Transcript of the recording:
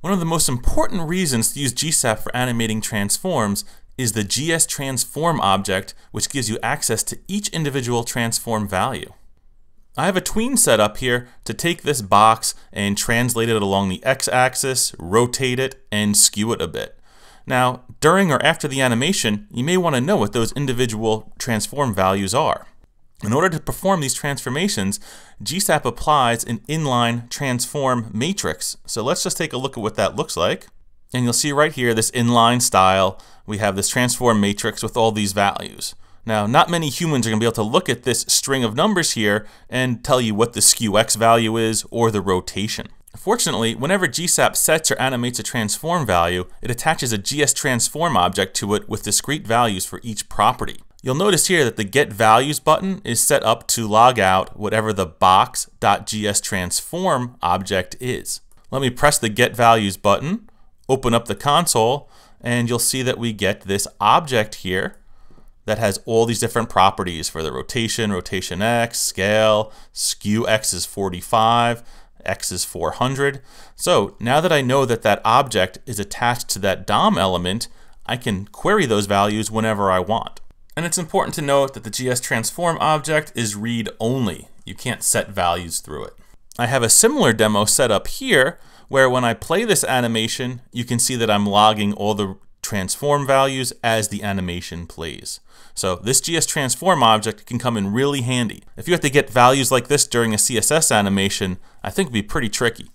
One of the most important reasons to use GSAP for animating transforms is the GS transform object, which gives you access to each individual transform value. I have a tween set up here to take this box and translate it along the x-axis, rotate it, and skew it a bit. Now, during or after the animation, you may want to know what those individual transform values are. In order to perform these transformations, GSAP applies an inline transform matrix. So let's just take a look at what that looks like. And you'll see right here, this inline style, we have this transform matrix with all these values. Now, not many humans are going to be able to look at this string of numbers here and tell you what the skew x value is or the rotation. Fortunately, whenever GSAP sets or animates a transform value, it attaches a GS transform object to it with discrete values for each property. You'll notice here that the get values button is set up to log out whatever the box.gstransform object is. Let me press the get values button, open up the console, and you'll see that we get this object here that has all these different properties for the rotation, rotation x, scale, skew x is 45, x is 400. So now that I know that that object is attached to that DOM element, I can query those values whenever I want. And it's important to note that the GS transform object is read only. You can't set values through it. I have a similar demo set up here where when I play this animation, you can see that I'm logging all the transform values as the animation plays. So this GS transform object can come in really handy. If you have to get values like this during a CSS animation, I think it'd be pretty tricky.